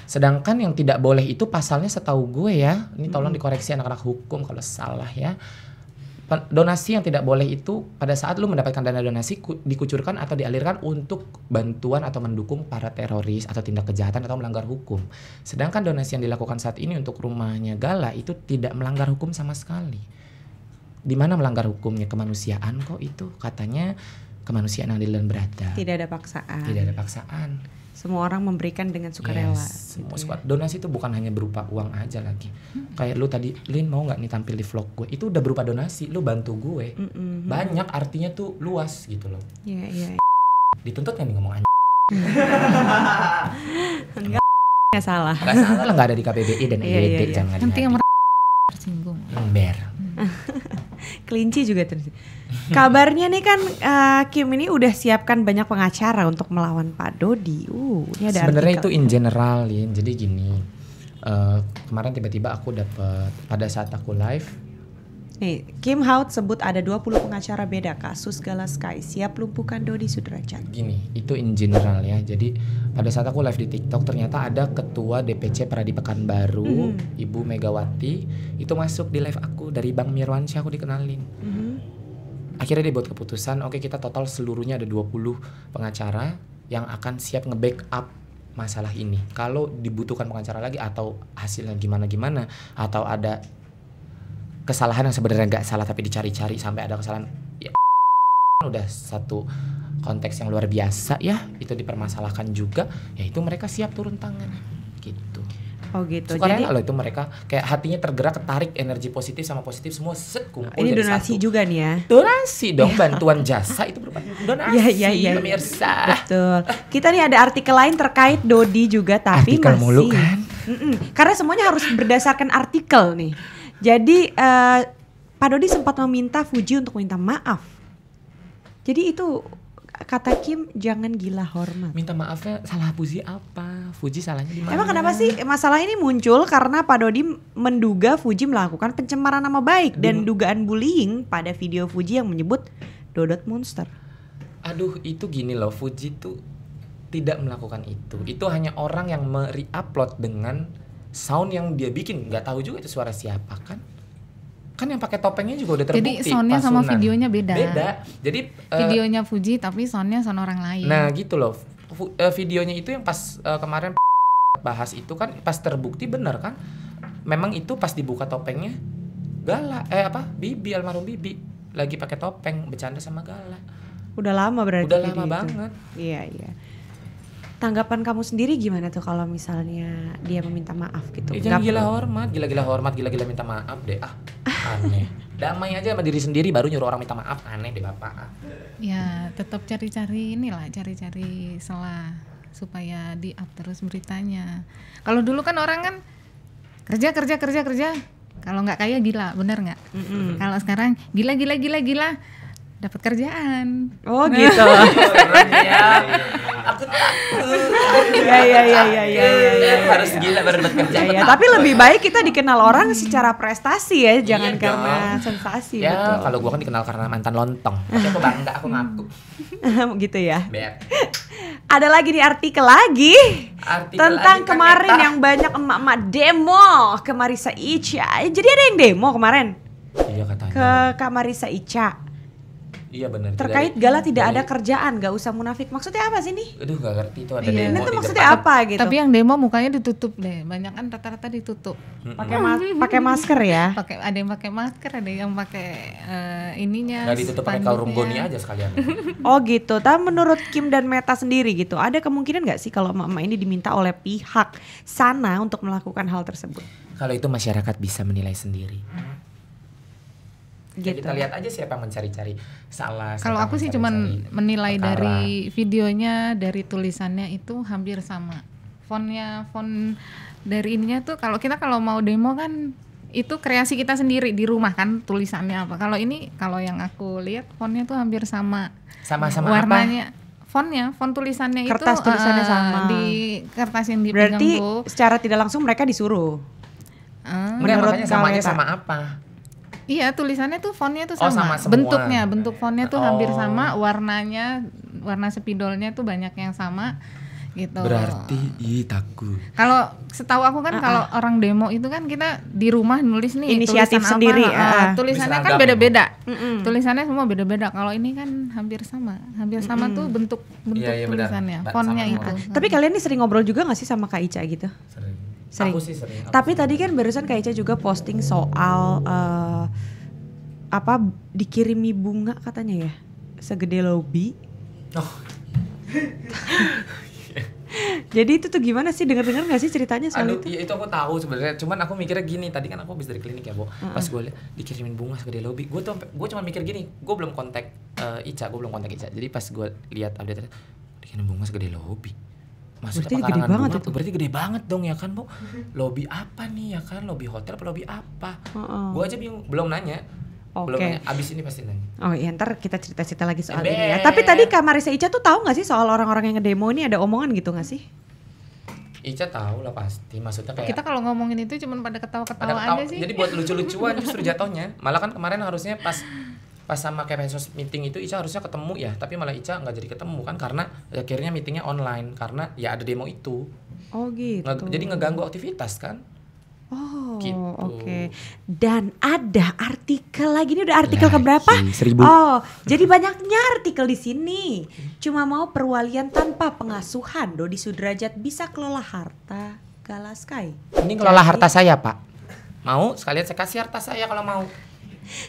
sedangkan yang tidak boleh itu pasalnya setahu gue ya ini tolong dikoreksi anak-anak hukum kalau salah ya donasi yang tidak boleh itu pada saat lu mendapatkan dana donasi ku- dikucurkan atau dialirkan untuk bantuan atau mendukung para teroris atau tindak kejahatan atau melanggar hukum. Sedangkan donasi yang dilakukan saat ini untuk rumahnya Gala itu tidak melanggar hukum sama sekali. Di mana melanggar hukumnya kemanusiaan kok itu katanya kemanusiaan adil dan beradab. Tidak ada paksaan. Tidak ada paksaan. Semua orang memberikan dengan sukarela. Yes, semua gitu suka- ya. donasi itu bukan hanya berupa uang aja lagi. Kayak lu tadi, Lin mau nggak nih tampil di vlog gue? Itu udah berupa donasi, lu bantu gue. Mm-mm. Banyak artinya tuh luas gitu loh. Iya, iya. Dituntut kan nih ngomong anjing? Nggak salah. Gak salah lah nggak ada di KBBI dan Iya, IED iya, iya. jangan. Nanti yang tersinggung. ember. Kelinci juga terus. Kabarnya nih kan eh, Kim ini udah siapkan banyak pengacara untuk melawan Pak Dodi. Uh, ini ada Sebenarnya itu in general ya. Jadi gini. eh, kemarin tiba-tiba aku dapat pada saat aku live Nih, Kim Haut sebut ada 20 pengacara beda kasus Gala Sky siap lumpuhkan Dodi Sudrajat. gini, itu in general ya. Jadi pada saat aku live di TikTok ternyata ada ketua DPC Pradi Pekanbaru, Mhm. Ibu Megawati, itu masuk di live aku dari Bang Mirwansyah aku dikenalin. Mhm. Akhirnya dia buat keputusan, oke kita total seluruhnya ada 20 pengacara yang akan siap nge-backup masalah ini. Kalau dibutuhkan pengacara lagi atau hasilnya gimana-gimana atau ada kesalahan yang sebenarnya nggak salah tapi dicari-cari sampai ada kesalahan ya udah satu konteks yang luar biasa ya itu dipermasalahkan juga ya itu mereka siap turun tangan Oh gitu. sukarela Jadi loh itu mereka kayak hatinya tergerak ketarik energi positif sama positif semua set kumpul ini jadi donasi satu. juga nih ya. donasi dong bantuan jasa itu berupa donasi Iya, iya, iya. pemirsa Betul. Kita nih ada artikel lain terkait Dodi juga tapi Artikel masih mulu kan? Mm-mm. Karena semuanya harus berdasarkan artikel nih. Jadi eh, Pak Dodi sempat meminta Fuji untuk minta maaf. Jadi itu kata Kim jangan gila hormat. minta maafnya salah Fuji apa? Fuji salahnya di mana? Emang kenapa sih masalah ini muncul? Karena Pak Dodi menduga Fuji melakukan pencemaran nama baik dan dugaan bullying pada video Fuji yang menyebut Dodot Monster. aduh itu gini loh Fuji tuh tidak melakukan itu. Itu hanya orang yang me-upload dengan sound yang dia bikin. Nggak tahu juga itu suara siapa kan kan yang pakai topengnya juga udah terbukti Jadi soundnya sama videonya beda. beda jadi eh, Videonya Fuji tapi soundnya sound orang lain. Nah gitu loh, Fu- eh, videonya itu yang pas eh, kemarin bahas itu kan pas terbukti benar kan, memang itu pas dibuka topengnya Gala, eh apa Bibi almarhum Bibi lagi pakai topeng bercanda sama Gala, Udah lama berarti udah lama itu. banget. Iya iya. Tanggapan kamu sendiri gimana tuh kalau misalnya dia meminta maaf gitu? Eh, jangan gila hormat, gila-gila hormat, gila-gila minta maaf deh ah aneh. Damai aja sama diri sendiri baru nyuruh orang minta maaf aneh deh bapak. Ya tetap cari-cari inilah, cari-cari celah supaya di up terus beritanya. Kalau dulu kan orang kan kerja kerja kerja kerja kalau nggak kaya gila bener nggak Mm-mm. kalau sekarang gila gila gila gila dapat kerjaan Oh gitu. Keren ya. Aku. Iya iya iya iya iya iya. iya. Harus gila baru dapat kerja. Ya, ya, tapi lebih baik kita dikenal orang secara prestasi ya, jangan Iya karena dong. sensasi Ya, betul. kalau gua kan dikenal karena mantan lontong. Tapi aku bangga, aku ngaku. gitu ya. Ada lagi nih artikel lagi Artikel tentang lagi kan, kemarin Eta. yang banyak emak-emak demo ke Marisa Ica. Jadi ada yang demo kemarin Iya katanya. ke Kak Marisa Ica Iya benar. terkait Dari- Gala tidak ada kerjaan, gak usah munafik. Maksudnya apa sih nih? Aduh gak ngerti itu ada Iya. demo Itu maksudnya depan. apa gitu? tapi yang demo mukanya ditutup deh banyak kan rata-rata ditutup Pakai mas pakai masker ya. pakai ada yang pakai masker ada yang pakai eh, ininya Nggak ditutup pakai kalung goni aja sekalian. Oh gitu. Tapi menurut Kim dan Meta sendiri gitu, ada kemungkinan nggak sih kalau emak-emak ini diminta oleh pihak sana untuk melakukan hal tersebut? Kalau itu masyarakat bisa menilai sendiri. Gitu. kita lihat aja siapa yang mencari-cari salah. Kalau aku sih cuman menilai perkara. dari videonya, dari tulisannya itu hampir sama. Fontnya, font dari ininya tuh kalau kita kalau mau demo kan itu kreasi kita sendiri di rumah kan tulisannya apa. Kalau ini kalau yang aku lihat fontnya tuh hampir sama. sama-sama apa? Warnanya, fontnya, font tulisannya Kertas itu tulisannya eh, sama. di kertas yang dipegang Berarti tuh. secara tidak langsung mereka disuruh. Enggak, menurut makanya samanya kalian, sama apa? Iya tulisannya tuh fontnya tuh Oh, sama, sama semua. bentuknya bentuk fontnya tuh hampir Oh. sama warnanya warna spidolnya tuh banyak yang sama gitu. Berarti ih takut. kalau setahu aku kan kalau orang demo itu kan kita di rumah nulis nih Inisiatif tulisan sendiri, apa, ah. ah, tulisannya kan beda-beda. Mm-mm. Tulisannya semua beda-beda. Kalau ini kan hampir sama, hampir sama tuh bentuk bentuk Iya, iya, benar. tulisannya, fontnya sama itu. Tapi kalian nih sering ngobrol juga gak sih sama Kak Ica gitu? Sering. Sering. Aku sih sering. aku Tapi sering. tadi kan barusan Kak Ica juga posting soal eh, apa dikirimi bunga katanya ya segede lobby. Oh, Jadi itu tuh gimana sih dengar-dengar gak sih ceritanya soal Aduh, itu? iya itu aku tahu sebenarnya. Cuman aku mikirnya gini, tadi kan aku habis dari klinik ya, Bo. Pas gue dikirimin bunga segede lobby, gue tuh gue cuma mikir gini, gue belum kontak eh, Ica, gue belum kontak Ica. Jadi pas gue lihat update dikirimin bunga segede lobby. Maksudnya Berarti gede banget itu. Berarti gede banget dong ya kan, Bo? Lobby apa nih ya kan? Lobby hotel apa lobby apa? Heeh. Gue aja bingung, belum nanya. Belum Oke. nanya. Abis ini pasti nanya. Oh iya ntar kita cerita-cerita lagi soal Ember. ini ya. Tapi tadi Kak Marisa Ica tuh tahu gak sih soal orang-orang yang ngedemo ini ada omongan gitu gak sih? Ica tahu lah pasti. Maksudnya kayak Kita kalau ngomongin itu cuma pada ketawa-ketawa ketawa. aja sih. Jadi buat lucu-lucuan justru jatuhnya. Malah kan kemarin harusnya pas pas sama Kemensos meeting itu Ica harusnya ketemu ya, tapi malah Ica nggak jadi ketemu kan karena akhirnya meetingnya online karena ya ada demo itu. Oh gitu. Nge- jadi ngeganggu aktivitas kan. Oh, Gitu. oke. Dan ada artikel lagi ini udah artikel Lagi, keberapa? seribu. Oh, jadi banyaknya artikel di sini. Cuma mau perwalian tanpa pengasuhan. Dodi Sudrajat bisa kelola harta Galaskai. Ini kelola harta saya, Pak. Mau sekalian saya kasih harta saya kalau mau.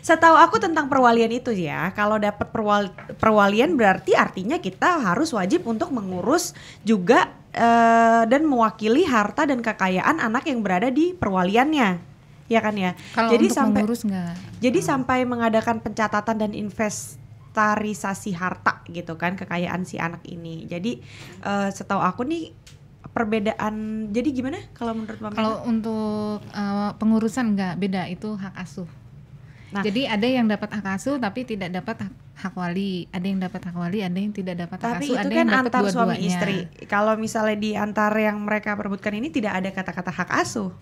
Setahu aku tentang perwalian itu ya, kalau dapat perwal- perwalian berarti artinya kita harus wajib untuk mengurus juga eh, dan mewakili harta dan kekayaan anak yang berada di perwaliannya. Ya kan ya? Kalau Jadi untuk sampai mengurus enggak. Jadi sampai mengadakan pencatatan dan inventarisasi harta gitu kan kekayaan si anak ini. Jadi eh, setahu aku nih perbedaan. Jadi gimana kalau menurut Mbak? Kalau untuk uh, pengurusan enggak beda itu hak asuh. Nah. Jadi ada yang dapat hak asuh tapi tidak dapat hak, hak wali, ada yang dapat hak wali, ada yang tidak dapat hak Tapi asuh, itu ada kan yang dapat antar suami dua-duanya. istri. Kalau misalnya di antar yang mereka perebutkan ini tidak ada kata-kata hak asuh,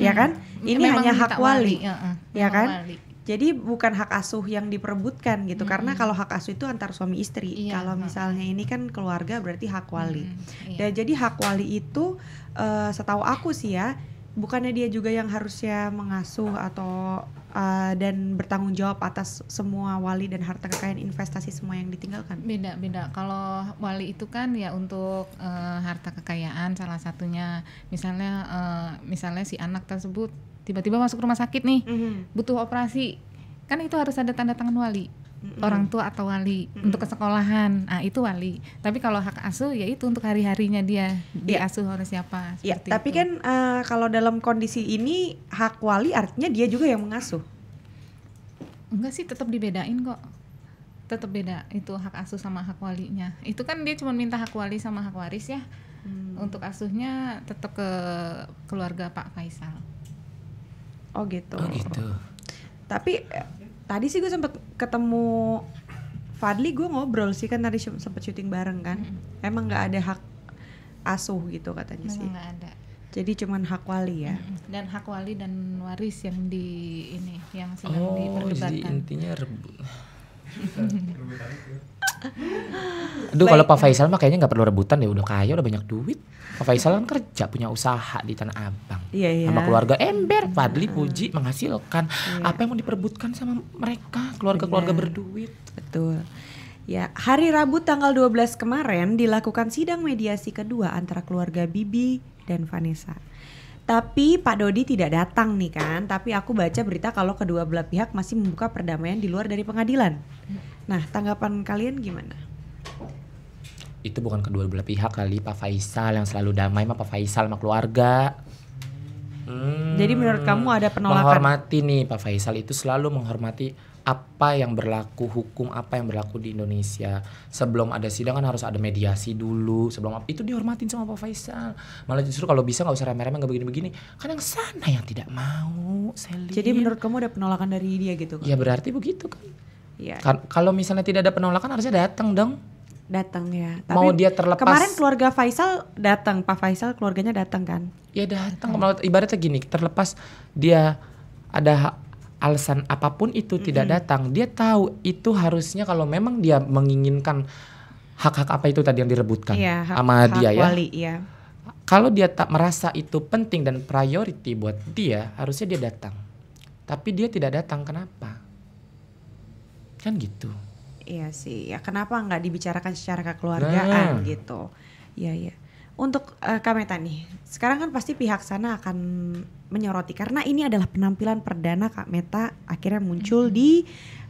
ya kan? Ini Memang hanya hak wali. ya, eh, Ya kan? wali. Jadi bukan hak asuh yang diperebutkan gitu. Karena kalau hak asuh itu antar suami istri. Iya, Kalau misalnya ini kan keluarga berarti hak wali. Mm, Ya, iya. jadi hak wali itu eh, setahu aku sih ya, bukannya dia juga yang harusnya mengasuh atau eh, dan bertanggung jawab atas semua wali dan harta kekayaan investasi semua yang ditinggalkan. beda beda kalau wali itu kan ya untuk eh, harta kekayaan salah satunya misalnya eh, misalnya si anak tersebut tiba-tiba masuk rumah sakit nih Mhm. butuh operasi kan itu harus ada tanda tangan wali Mm-mm. orang tua atau wali Mm-mm. untuk ke sekolahan ah itu wali tapi kalau hak asuh ya itu untuk hari harinya dia Iya. diasuh oleh siapa seperti tapi itu. kan eh, kalau dalam kondisi ini hak wali artinya dia juga yang mengasuh. enggak sih tetap dibedain kok tetap beda itu hak asuh sama hak walinya itu kan dia cuma minta hak wali sama hak waris ya Hmm. untuk asuhnya tetap ke keluarga Pak Faisal Oh gitu. Oh gitu. Tapi tadi sih gue sempet ketemu Fadli, gue ngobrol sih kan tadi sempet syuting bareng kan. Emang nggak ada hak asuh gitu katanya sih. Memang nggak ada. Jadi cuman hak wali ya. Dan hak wali dan waris yang di ini yang sedang Oh, jadi diperdebatkan. intinya rebut. Aduh, kalau Pak Faisal mah kayaknya nggak perlu rebutan deh, udah kaya, udah banyak duit. Pak Faisal kan kerja, punya usaha di Tanah Abang. Iya iya. Sama keluarga ember, Fadli, Puji menghasilkan. Apa yang mau diperebutkan sama mereka, keluarga-keluarga berduit? Betul. Ya, hari Rabu tanggal 12 kemarin dilakukan sidang mediasi kedua antara keluarga Bibi dan Vanessa. Tapi Pak Dodi tidak datang nih kan, tapi aku baca berita kalau kedua belah pihak masih membuka perdamaian di luar dari pengadilan. Nah, tanggapan kalian gimana? Itu bukan kedua belah pihak kali, Pak Faisal yang selalu damai sama Pak Faisal sama keluarga. Hmm. Jadi menurut kamu ada penolakan? Menghormati nih Pak Faisal itu selalu menghormati apa yang berlaku hukum apa yang berlaku di Indonesia sebelum ada sidang kan harus ada mediasi dulu sebelum apa itu dihormatin sama Pak Faisal malah justru kalau bisa nggak usah rame-rame nggak begini-begini kan yang sana yang tidak mau Selin. Jadi menurut kamu ada penolakan dari dia gitu? ya berarti begitu kan Iya, Kan- kalau misalnya tidak ada penolakan harusnya datang dong. Datang ya. mau dia terlepas. Kemarin keluarga Faisal datang, Pak Faisal keluarganya datang kan? ya datang. Kalau ibaratnya gini terlepas dia ada alasan apa pun itu tidak datang dia tahu itu harusnya kalau memang dia menginginkan hak-hak apa itu tadi yang direbutkan Iya, hak, sama hak dia ya. wali, ya. kalau dia tak merasa itu penting dan priority buat dia harusnya dia datang. Tapi dia tidak datang kenapa kan gitu Iya sih, ya kenapa nggak dibicarakan secara kekeluargaan Nah. gitu? Iya iya. Untuk eh, Kameta nih, sekarang kan pasti pihak sana akan menyoroti karena ini adalah penampilan perdana Kak Meta akhirnya muncul di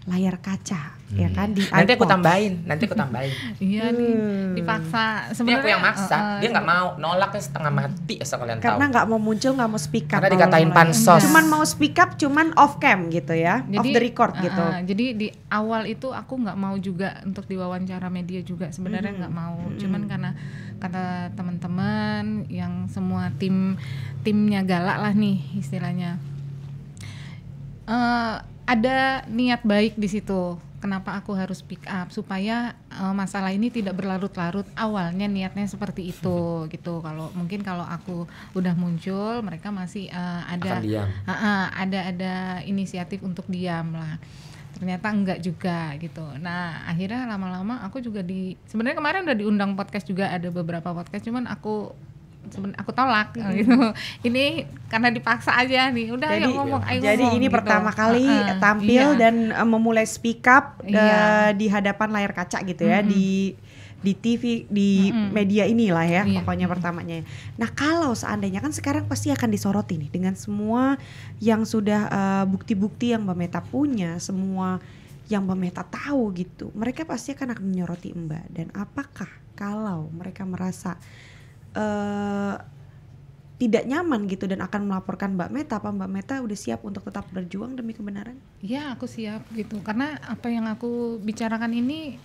layar kaca, ya kan di Hmm. nanti aku tambahin nanti aku tambahin Iya nih dipaksa. ini Sebenarnya aku yang maksa eh, eh, dia nggak mau nolaknya setengah mati asal kalian tahu Karena nggak mau muncul, nggak mau speak up. Karena dikatain pansos. Cuman mau speak up, cuman off cam gitu ya, off the record uh, gitu. uh, jadi di awal itu aku nggak mau juga untuk diwawancara media juga sebenarnya nggak mau. Cuman karena kata teman-teman yang semua tim timnya galak lah nih istilahnya. Eh, ada niat baik di situ. Kenapa aku harus speak up supaya eh, masalah ini tidak berlarut-larut. Awalnya niatnya seperti itu gitu. Kalau mungkin kalau aku udah muncul, mereka masih eh, ada Ah, ah, ada ada inisiatif untuk diam lah ternyata enggak juga gitu nah akhirnya lama-lama aku juga di sebenarnya kemarin udah diundang podcast juga ada beberapa podcast cuman aku seben- aku tolak gitu ini karena dipaksa aja nih udah Jadi, ayo ngomong ayo jadi ngomong, ini gitu. pertama kali ah, tampil iya. dan eh, memulai speak up eh, Iya. di hadapan layar kaca gitu ya di di TV di media inilah ya Iya. pokoknya pertamanya. Nah kalau seandainya kan sekarang pasti akan disoroti nih dengan semua yang sudah eh, bukti-bukti yang Mbak Meta punya, semua yang Mbak Meta tahu gitu, mereka pasti akan akan menyoroti Mbak. Dan apakah kalau mereka merasa eh tidak nyaman gitu dan akan melaporkan Mbak Meta, apa Mbak Meta udah siap untuk tetap berjuang demi kebenaran? Ya aku siap gitu karena apa yang aku bicarakan ini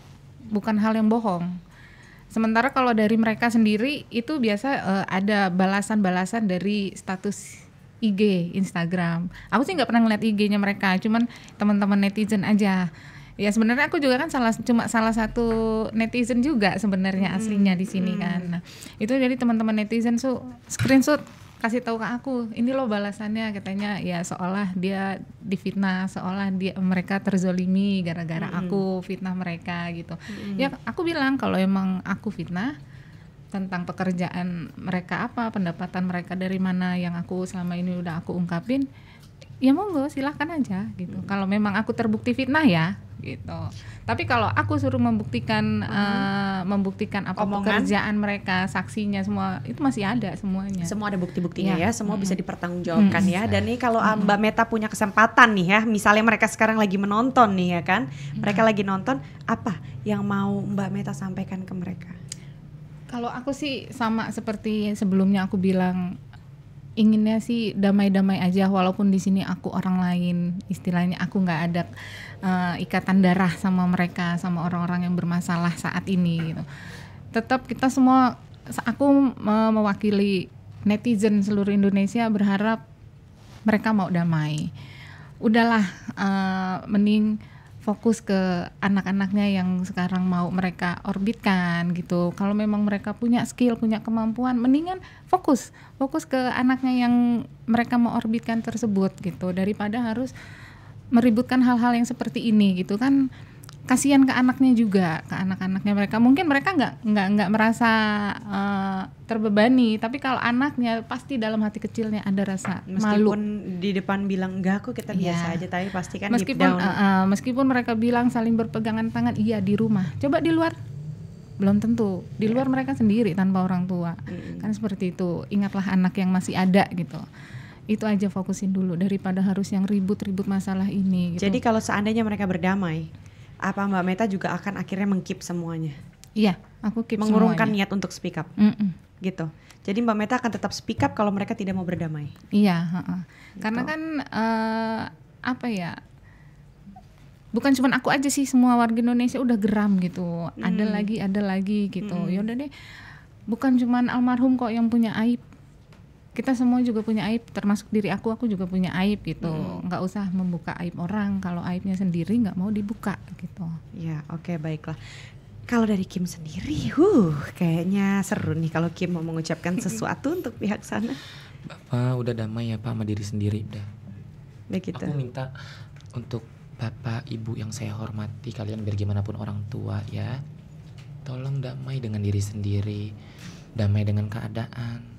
bukan hal yang bohong. Sementara kalau dari mereka sendiri itu biasa eh, ada balasan-balasan dari status IG Instagram. Aku sih nggak pernah ngeliat IG-nya mereka, cuman teman-teman netizen aja. Ya sebenarnya aku juga kan salah cuma salah satu netizen juga sebenarnya aslinya di sini kan. Nah, itu jadi teman-teman netizen su screenshot kasih tahu ke aku ini loh balasannya katanya. Ya seolah dia difitnah seolah dia mereka terzolimi gara-gara aku fitnah mereka gitu. Ya aku bilang kalau emang aku fitnah tentang pekerjaan mereka apa pendapatan mereka dari mana yang aku selama ini udah aku ungkapin ya monggo silahkan aja gitu. Kalau memang aku terbukti fitnah ya gitu. Tapi kalau aku suruh membuktikan eh, membuktikan apa Omongan. pekerjaan mereka saksinya semua itu masih ada semuanya. Semua ada bukti-buktinya Iya. ya, semua bisa dipertanggungjawabkan ya. Dan nih kalau ah, Mbak Meta punya kesempatan nih ya, misalnya mereka sekarang lagi menonton nih ya kan, mereka lagi nonton, apa yang mau Mbak Meta sampaikan ke mereka? Kalau aku sih sama seperti sebelumnya aku bilang inginnya sih damai-damai aja walaupun di sini aku orang lain istilahnya aku nggak ada eh, ikatan darah sama mereka sama orang-orang yang bermasalah saat ini gitu. Tetap kita semua aku me- mewakili netizen seluruh Indonesia berharap mereka mau damai. Udahlah, uh, mending fokus ke anak-anaknya yang sekarang mau mereka orbitkan gitu. Kalau memang mereka punya skill, punya kemampuan, mendingan fokus, fokus ke anaknya yang mereka mau orbitkan tersebut gitu daripada harus meributkan hal-hal yang seperti ini gitu kan kasihan ke anaknya juga ke anak-anaknya mereka. Mungkin mereka nggak nggak nggak merasa uh, terbebani tapi kalau anaknya pasti dalam hati kecilnya ada rasa meskipun malu di depan bilang enggak kok kita Iya. biasa aja tapi pasti kan meskipun uh, uh, meskipun mereka bilang saling berpegangan tangan iya di rumah. Coba di luar? Belum tentu. Di luar mereka sendiri tanpa orang tua. Mm-mm. kan seperti itu. Ingatlah anak yang masih ada gitu. Itu aja fokusin dulu daripada harus yang ribut-ribut masalah ini gitu. jadi kalau seandainya mereka berdamai apa Mbak Meta juga akan akhirnya mengkip semuanya iya aku keep mengurungkan semuanya. niat untuk speak up Mm-mm. gitu jadi Mbak Meta akan tetap speak up kalau mereka tidak mau berdamai Iya, heeh. karena Gitu. kan eh, apa ya? Bukan cuma aku aja sih, semua warga Indonesia udah geram gitu. Ada Hmm. lagi, ada lagi gitu. Mm-mm. Ya udah deh. Bukan cuma almarhum kok yang punya aib. Kita semua juga punya aib, termasuk diri aku. Aku juga punya aib gitu. Mm. Nggak usah membuka aib orang. Kalau aibnya sendiri nggak mau dibuka gitu. ya oke baiklah kalau dari Kim sendiri, huh, kayaknya seru nih kalau Kim mau mengucapkan sesuatu untuk pihak sana. Bapak udah damai ya Pak sama diri sendiri udah. Begitu. Aku minta untuk Bapak Ibu yang saya hormati kalian biar gimana pun orang tua ya. Tolong damai dengan diri sendiri, damai dengan keadaan.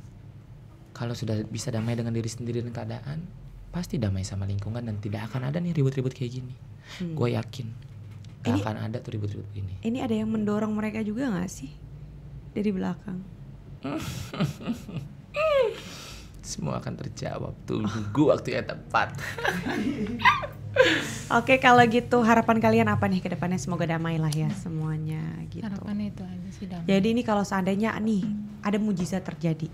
Kalau sudah bisa damai dengan diri sendiri dan keadaan, pasti damai sama lingkungan dan tidak akan ada nih ribut-ribut kayak gini. Hmm. Gue yakin gak Ini- akan ada tuh ribut-ribut gini. Ini ada yang mendorong mereka juga nggak sih dari belakang? Semua akan terjawab. Tunggu waktu yang tepat. Oke kalau gitu harapan kalian apa nih ke depannya semoga damai lah ya semuanya gitu. Harapannya itu aja sih damai. Jadi ini kalau seandainya nih ada mujizat terjadi.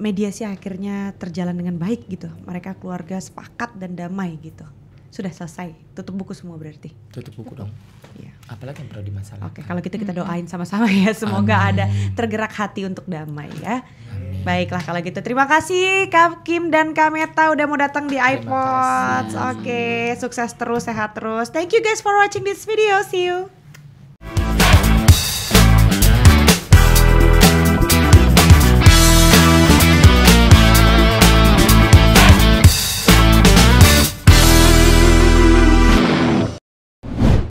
Mediasi akhirnya terjalan dengan baik gitu, mereka keluarga sepakat dan damai gitu, sudah selesai, tutup buku semua berarti. Tutup buku dong. Iya. Apalagi yang perlu dimasalahkan. Oke kalau gitu kita doain sama-sama ya, semoga Amin. ada tergerak hati untuk damai ya. Amin. Baiklah kalau gitu terima kasih Kak Kim dan Kak Meta udah mau datang di iPods. Oke, sukses terus, sehat terus. Thank you guys for watching this video. See you.